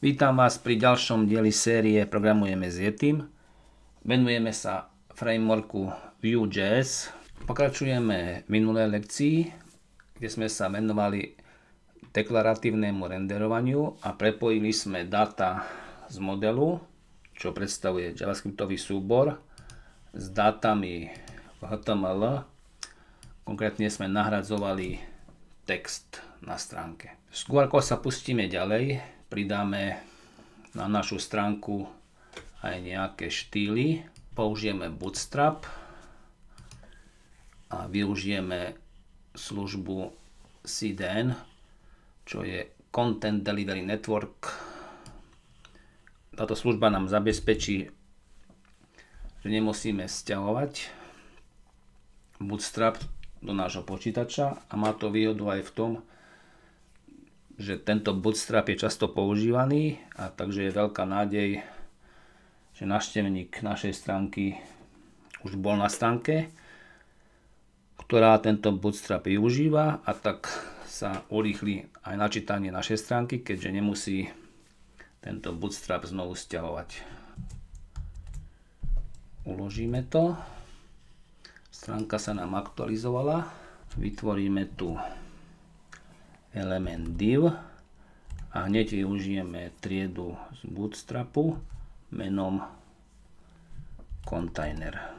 Vítam vás pri ďalšom dieli série Programujeme s Yetim. Venujeme sa frameworku Vue.js. Pokračujeme v minulé lekcii, kde sme sa venovali deklaratívnemu renderovaniu a prepojili sme data z modelu, čo predstavuje javascriptový súbor, s dátami v HTML. Konkrétne sme nahradzovali text na stránke. Skôr ako sa pustíme ďalej, pridáme na našu stránku aj nejaké štýly. Použijeme Bootstrap a využijeme službu CDN, čo je Content Delivery Network. Táto služba nám zabezpečí, že nemusíme stiahovať Bootstrap do nášho počítača a má to výhodu aj v tom, že tento bootstrap je často používaný a takže je veľká nádej, že návštevník našej stránky už bol na stránke, ktorá tento bootstrap využíva a tak sa urýchli aj načítanie našej stránky, keďže nemusí tento bootstrap znovu stiahovať. Uložíme to. Stránka sa nám aktualizovala. Vytvoríme tu element div a hneď využijeme triedu z bootstrapu menom container.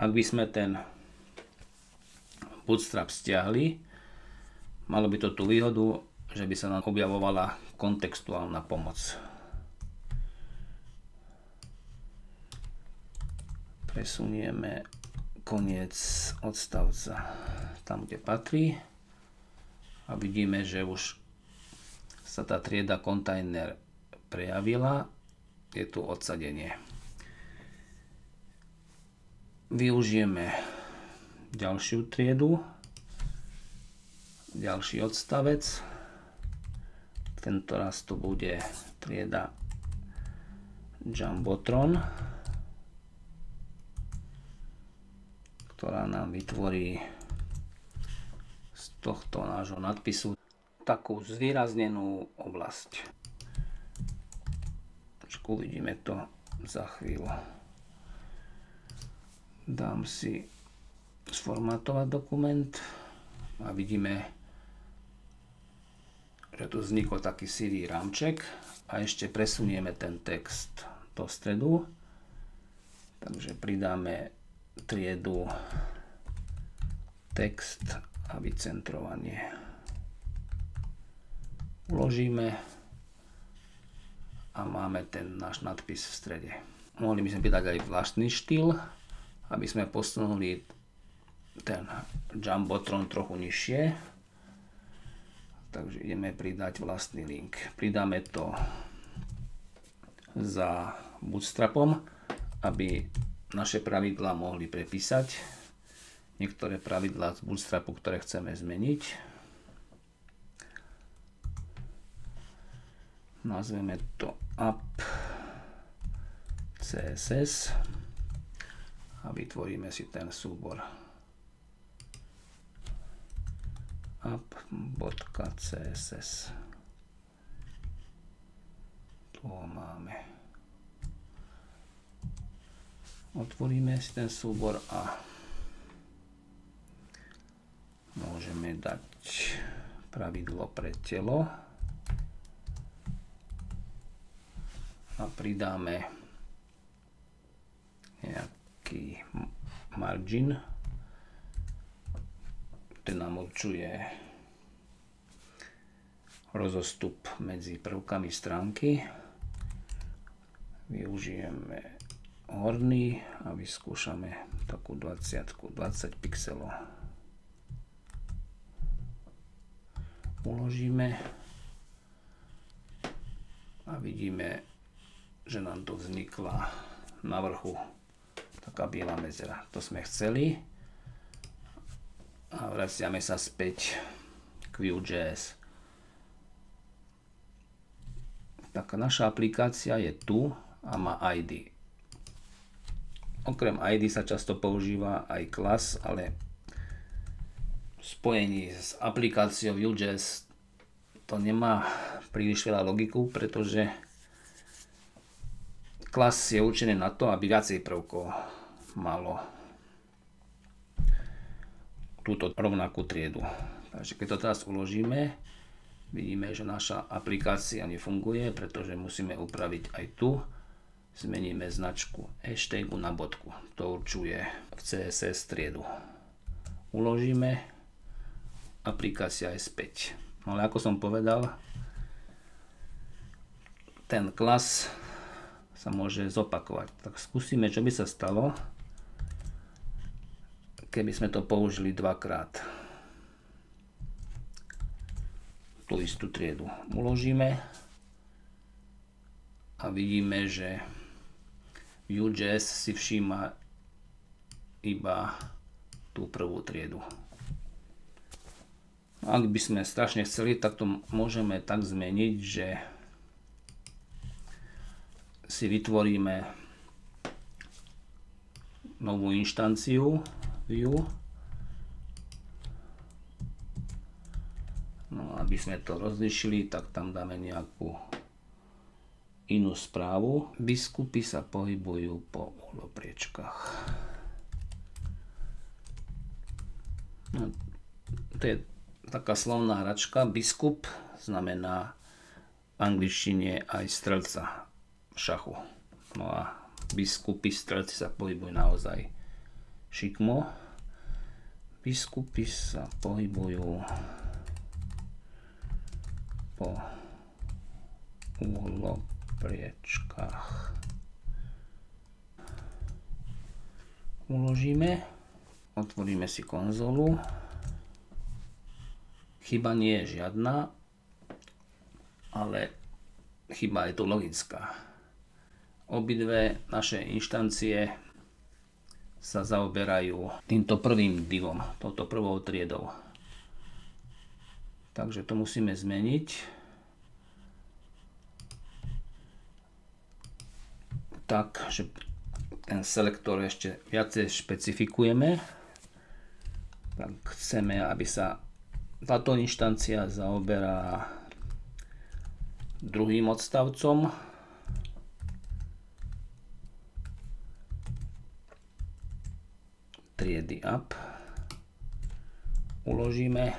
Ak by sme ten bootstrap stiahli, malo by to tú výhodu, že by sa nám objavovala kontextuálna pomoc. Presunieme koniec odstavca. Tam, kde patrí. A vidíme, že už sa tá trieda kontajner prejavila, je tu odsadenie. Využijeme ďalšiu triedu, ďalší odstavec. Tento raz to bude trieda Jumbotron, ktorá nám vytvorí tohto nášho nadpisu takú zvýraznenú oblasť. Uvidíme to za chvíľu. Dám si sformatovať dokument a vidíme, že tu vznikol taký sivý rámček a ešte presunieme ten text do stredu. Takže pridáme triedu text a vycentrovanie. Uložíme a máme ten náš nadpis v strede. Mohli by sme pridať aj vlastný štýl, aby sme posunuli ten Jumbotron trochu nižšie. Takže ideme pridať vlastný link. Pridáme to za bootstrapom, aby naše pravidlá mohli prepísať. Niektoré pravidlá z Bootstrapu, ktoré chceme zmeniť. Nazveme to app CSS a vytvoríme si ten súbor. app.css tu ho máme otvoríme si ten súbor a môžeme dať pravidlo pre telo. A pridáme nejaký margin. Ten nám určuje rozostup medzi prvkami stránky. Využijeme horný a vyskúšame takú 20, 20 pixelov uložíme a vidíme, že nám tu vznikla na vrchu taká biela medzera. To sme chceli a vraciame sa späť k Vue.js. Tak naša aplikácia je tu a má ID. Okrem ID sa často používa aj class, ale spojení s aplikáciou Vue.js to nemá príliš veľa logiku, pretože klas je určený na to, aby viacej prvkov malo túto rovnakú triedu. Takže keď to teraz uložíme, vidíme, že naša aplikácia nefunguje, pretože musíme upraviť aj tu. Zmeníme značku hashtagu na bodku. To určuje v CSS triedu. Uložíme, aplikácia je späť. Ale ako som povedal, ten klas sa môže zopakovať. Tak skúsime, čo by sa stalo, keby sme to použili dvakrát. Tú istú triedu uložíme a vidíme, že Vue.js si všíma iba tú prvú triedu. Ak by sme strašne chceli, tak to môžeme tak zmeniť, že si vytvoríme novú inštanciu Vue. No, aby sme to rozlišili, tak tam dáme nejakú inú správu. Biskupy sa pohybujú po uhlopriečkách. No, to je taká slovná hračka. Biskup znamená v angličtine aj strelca v šachu. No a biskupy, strelci sa pohybujú naozaj šikmo. Biskupy sa pohybujú po uhlopriečkách priečkách. Uložíme, otvoríme si konzolu. Chyba nie je žiadna, ale chyba je tu logická. Obidve naše inštancie sa zaoberajú týmto prvým divom, touto prvou triedou. Takže to musíme zmeniť. Tak, že ten selektor ešte viacej špecifikujeme. Tak chceme, aby sa táto inštancia zaoberá druhým odstavcom. Triedy up. Uložíme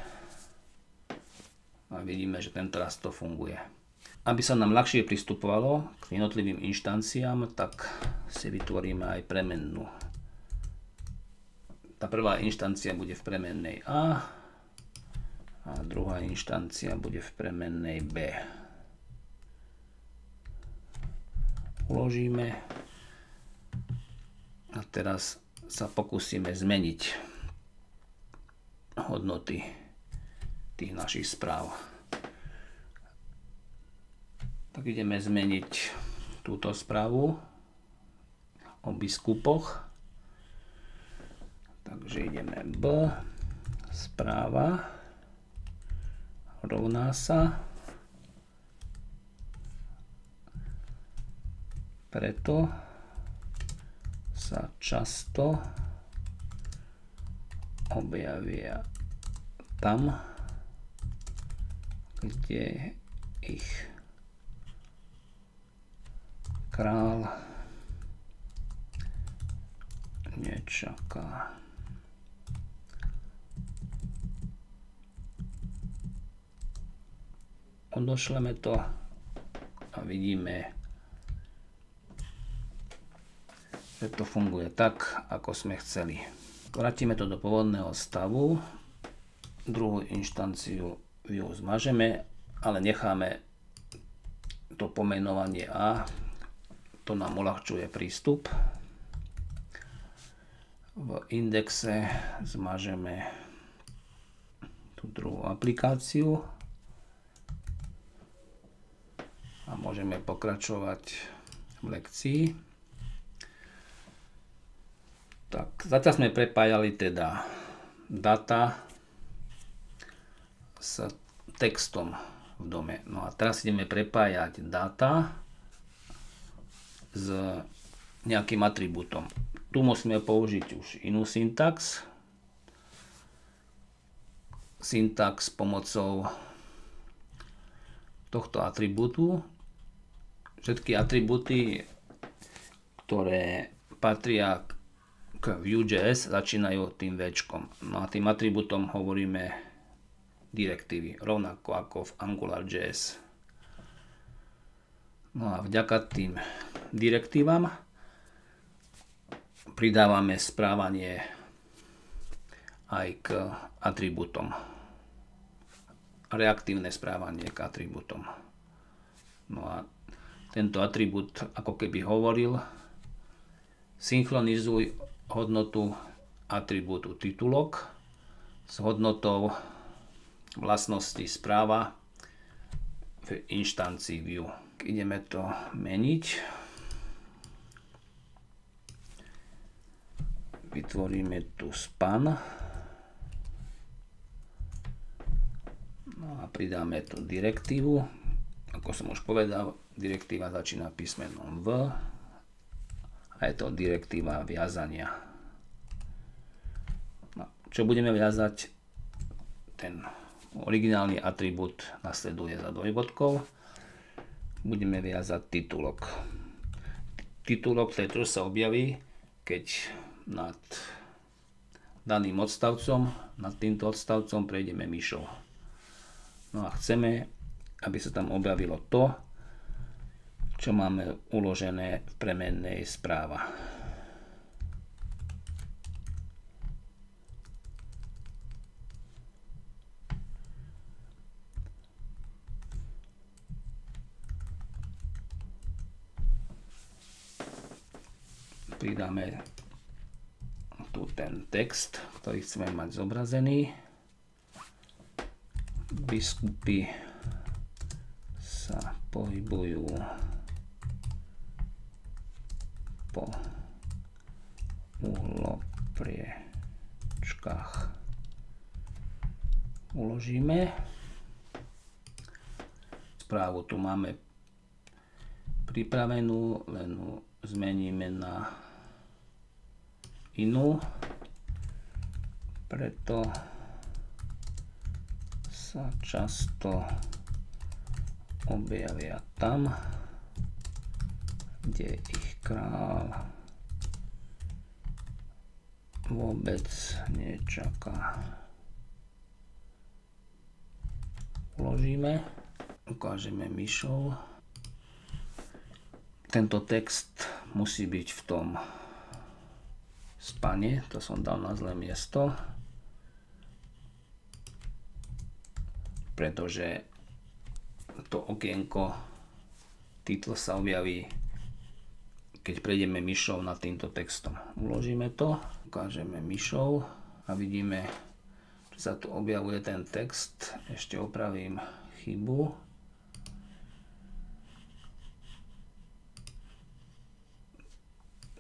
a vidíme, že tento raz to funguje. Aby sa nám ľahšie pristupovalo k jednotlivým inštanciám, tak si vytvoríme aj premennú. Tá prvá inštancia bude v premennej A a druhá inštancia bude v premennej B. Uložíme a teraz sa pokúsime zmeniť hodnoty tých našich správ tak ideme zmeniť túto správu o biskupoch. Takže ideme B, správa, rovná sa, preto sa často objavia tam, kde ich král nečaká. Odošleme to a vidíme, že to funguje tak, ako sme chceli. Vrátime to do pôvodného stavu, druhú inštanciu ju zmažeme, ale necháme to pomenovanie A, to nám uľahčuje prístup. V indexe zmažeme tú druhú aplikáciu a môžeme pokračovať v lekcii. Tak, zatiaľ sme prepájali teda data s textom v dome. No a teraz ideme prepájať data s nejakým atribútom. Tu musíme použiť už inú syntax. Syntax pomocou tohto atribútu. Všetky atribúty, ktoré patria k Vue.js, začínajú tým V. No a tým atribútom hovoríme direktívy, rovnako ako v AngularJS. No a vďaka tým direktívam pridávame správanie aj k atribútom. Reaktívne správanie k atribútom. No a tento atribút ako keby hovoril, synchronizuj hodnotu atribútu titulok s hodnotou vlastnosti správa v inštancii view. Ideme to meniť. Vytvoríme tu span. No a pridáme tu direktívu. Ako som už povedal, direktíva začína písmenom V a je to direktíva viazania. No, čo budeme viazať? Ten originálny atribút nasleduje za dvojbodkou. Budeme viazať titulok. Titulok tejto sa objaví, keď nad daným odstavcom, nad týmto odstavcom prejdeme myšou. No a chceme, aby sa tam objavilo to, čo máme uložené v premennej správa. pridáme ten text, ktorý chceme mať zobrazený. Biskupy sa pohybujú po uhlopriečkách. Uložíme. Správu tu máme pripravenú, len zmeníme na inú. Preto sa často objavia tam, kde ich král vôbec nečaká. Uložíme, ukážeme myšou. Tento text musí byť v tom spanie, to som dal na zlé miesto, pretože to okienko titul sa objaví keď prejdeme myšou nad týmto textom. Uložíme to, ukážeme myšou a vidíme, že sa tu objavuje ten text. Ešte opravím chybu.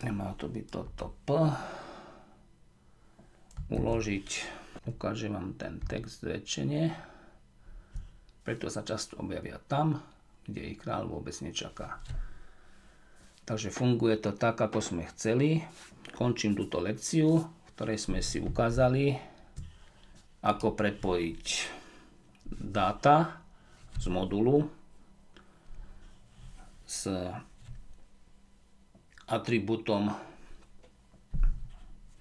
Nemá to byť toto P. Uložiť. Ukážem vám ten text zväčšenie. Preto sa často objavia tam, kde ich kráľ vôbec nečaká. Takže funguje to tak, ako sme chceli. Končím túto lekciu, v ktorej sme si ukázali, ako prepojiť dáta z modulu s atribútom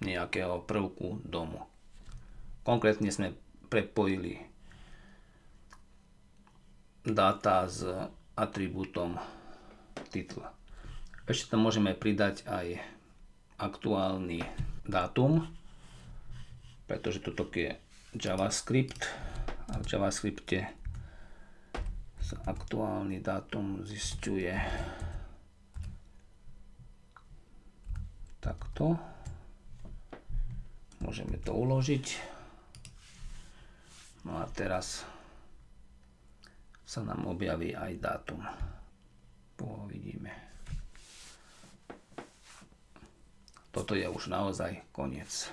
nejakého prvku domu. Konkrétne sme prepojili dáta s atribútom titul. Ešte tam môžeme pridať aj aktuálny dátum, pretože toto je JavaScript a v JavaScripte sa aktuálny dátum zistuje takto. Môžeme to uložiť. No a teraz sa nám objaví aj dátum. Vidíme. Toto je už naozaj koniec.